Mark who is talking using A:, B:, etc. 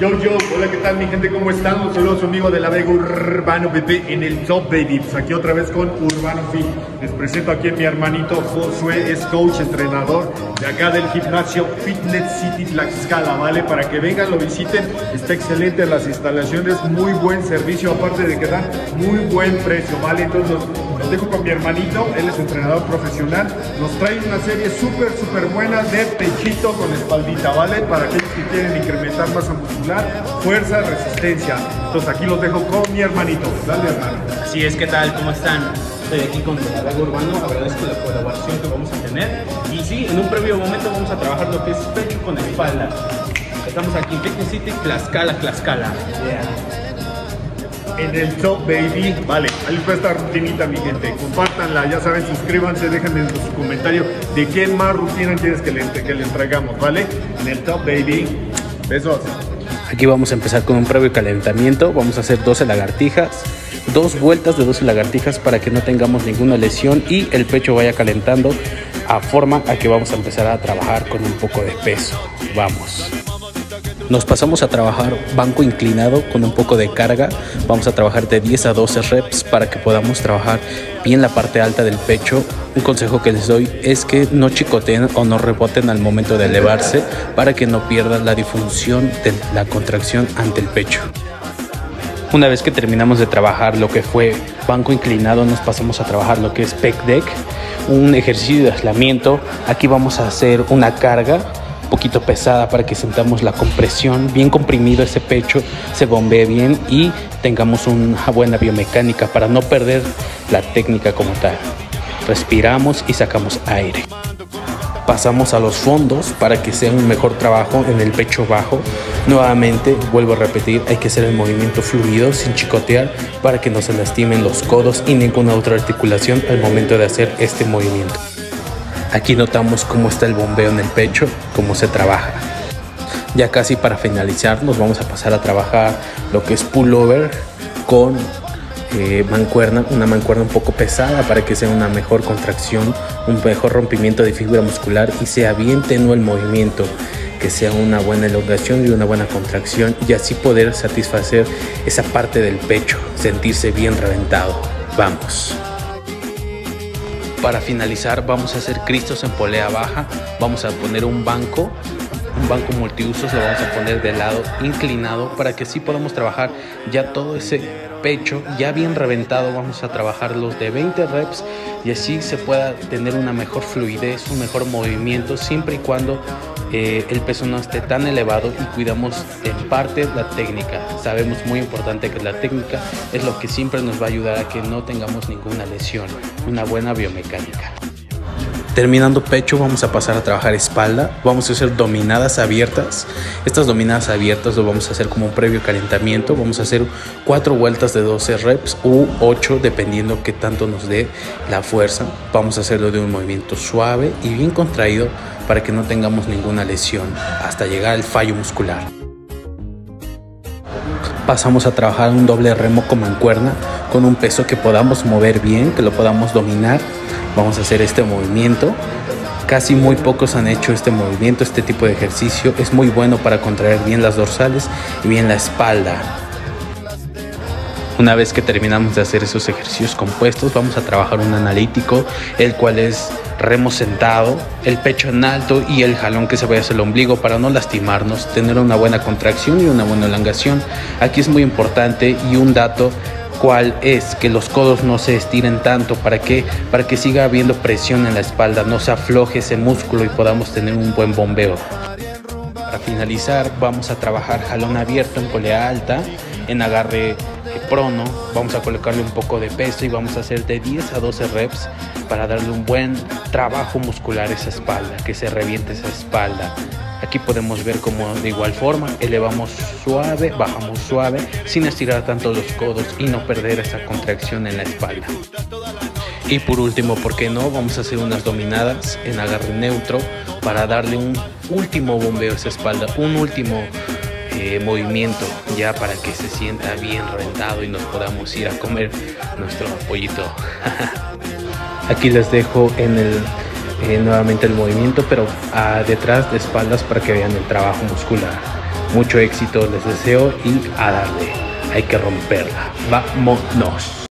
A: Yo, yo, hola, ¿qué tal mi gente? ¿Cómo están? Un saludo a su amigo de la Vega Urbano BP en el Top Baby. Pues aquí otra vez con Urbano Fit. Les presento aquí a mi hermanito Josué, es coach, entrenador de acá del gimnasio Fitness City Tlaxcala, ¿vale? Para que vengan, lo visiten. Está excelente las instalaciones, muy buen servicio, aparte de que dan muy buen precio, ¿vale? Entonces los dejo con mi hermanito, él es entrenador profesional. Nos trae una serie súper, súper buena de pechito con espaldita, ¿vale? Para aquellos que quieren incrementar masa muscular, fuerza, resistencia. Entonces aquí los dejo con mi hermanito. Dale, hermano.
B: Así es, ¿qué tal? ¿Cómo están? Estoy aquí con Santiago Urbano, agradezco la colaboración que vamos a tener. Y sí, en un previo momento vamos a trabajar lo que es pecho con espalda. Estamos aquí en Fitness City, Tlaxcala, Tlaxcala.
A: en el Top Baby. Vale, ahí está esta rutinita, mi gente. Compártanla, ya saben, suscríbanse, déjenme su comentario de qué más rutina quieres que le, que le entregamos, ¿vale? En el Top Baby. Besos.
C: Aquí vamos a empezar con un previo calentamiento. Vamos a hacer 12 lagartijas, dos vueltas de 12 lagartijas para que no tengamos ninguna lesión y el pecho vaya calentando a forma a que vamos a empezar a trabajar con un poco de peso. Vamos. Nos pasamos a trabajar banco inclinado con un poco de carga. Vamos a trabajar de 10 a 12 reps para que podamos trabajar bien la parte alta del pecho. Un consejo que les doy es que no chicoteen o no reboten al momento de elevarse para que no pierdan la difusión de la contracción ante el pecho. Una vez que terminamos de trabajar lo que fue banco inclinado, nos pasamos a trabajar lo que es pec deck, un ejercicio de aislamiento. Aquí vamos a hacer una carga poquito pesada para que sentamos la compresión, bien comprimido ese pecho, se bombee bien y tengamos una buena biomecánica para no perder la técnica como tal. Respiramos y sacamos aire. Pasamos a los fondos para que sea un mejor trabajo en el pecho bajo. Nuevamente, vuelvo a repetir, hay que hacer el movimiento fluido sin chicotear para que no se lastimen los codos y ninguna otra articulación al momento de hacer este movimiento. Aquí notamos cómo está el bombeo en el pecho, cómo se trabaja. Ya casi para finalizar nos vamos a pasar a trabajar lo que es pullover con eh, mancuerna, una mancuerna un poco pesada para que sea una mejor contracción, un mejor rompimiento de fibra muscular y sea bien tenue el movimiento, que sea una buena elongación y una buena contracción y así poder satisfacer esa parte del pecho, sentirse bien reventado. Vamos. Para finalizar vamos a hacer cristos en polea baja, vamos a poner un banco, un banco multiusos, lo vamos a poner de lado inclinado para que así podamos trabajar ya todo ese pecho ya bien reventado, vamos a trabajar los de 20 reps y así se pueda tener una mejor fluidez, un mejor movimiento siempre y cuando el peso no esté tan elevado y cuidamos en parte la técnica. Sabemos muy importante que la técnica es lo que siempre nos va a ayudar a que no tengamos ninguna lesión, una buena biomecánica. Terminando pecho vamos a pasar a trabajar espalda, vamos a hacer dominadas abiertas. Estas dominadas abiertas lo vamos a hacer como un previo calentamiento, vamos a hacer cuatro vueltas de 12 reps u 8 dependiendo qué tanto nos dé la fuerza. Vamos a hacerlo de un movimiento suave y bien contraído para que no tengamos ninguna lesión hasta llegar al fallo muscular. Pasamos a trabajar un doble remo con mancuerna con un peso que podamos mover bien, que lo podamos dominar Vamos a hacer este movimiento. Casi muy pocos han hecho este movimiento, este tipo de ejercicio. Es muy bueno para contraer bien las dorsales y bien la espalda. Una vez que terminamos de hacer esos ejercicios compuestos, vamos a trabajar un analítico, el cual es remo sentado, el pecho en alto y el jalón que se vaya hacia el ombligo para no lastimarnos, tener una buena contracción y una buena elongación. Aquí es muy importante y un dato cuál es que los codos no se estiren tanto para que para que siga habiendo presión en la espalda, no se afloje ese músculo y podamos tener un buen bombeo. Para finalizar vamos a trabajar jalón abierto en polea alta, en agarre prono, vamos a colocarle un poco de peso y vamos a hacer de 10 a 12 reps para darle un buen trabajo muscular a esa espalda, que se reviente esa espalda. Aquí podemos ver cómo de igual forma elevamos suave, bajamos suave, sin estirar tanto los codos y no perder esa contracción en la espalda. Y por último, ¿por qué no? Vamos a hacer unas dominadas en agarre neutro para darle un último bombeo a esa espalda, un último eh, movimiento ya para que se sienta bien reventado y nos podamos ir a comer nuestro pollito. Aquí les dejo en el eh, nuevamente el movimiento, pero a, detrás de espaldas para que vean el trabajo muscular. Mucho éxito les deseo y a darle, hay que romperla. Vámonos.